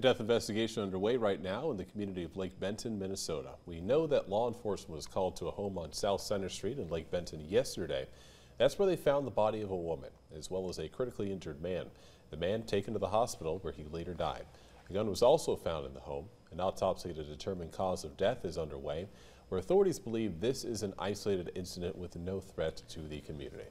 A death investigation underway right now in the community of Lake Benton, Minnesota. We know that law enforcement was called to a home on South Center Street in Lake Benton yesterday. That's where they found the body of a woman, as well as a critically injured man. The man taken to the hospital where he later died. A gun was also found in the home. An autopsy to determine cause of death is underway, where authorities believe this is an isolated incident with no threat to the community.